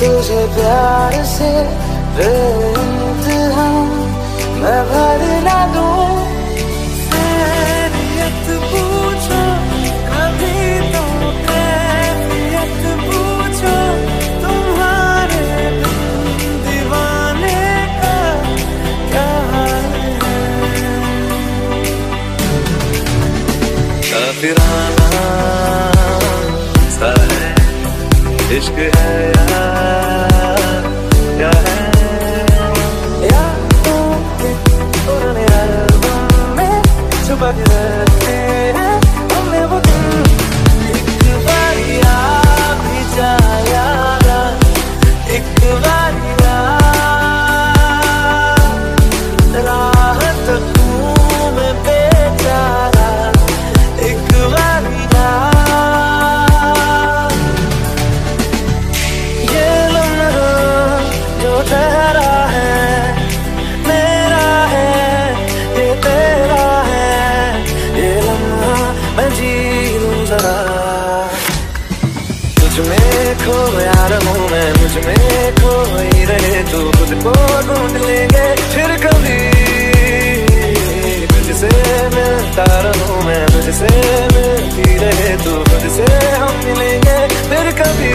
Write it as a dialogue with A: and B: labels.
A: तुझे प्यार से बेइंतहा मैं भर ना दूँ पूछो कभी तो पूछो तुम्हारे दीवाने का क्या हाल है? काफिराना इश्क है यार। तुझ में खोया रहूँ मैं मुझमें खोई रहे तू खुद को ढूंढ लेंगे। फिर कभी तुझसे मिलता रहूँ मैं मुझसे मिलती रहे तू खुद से हम मिलेंगे। फिर कभी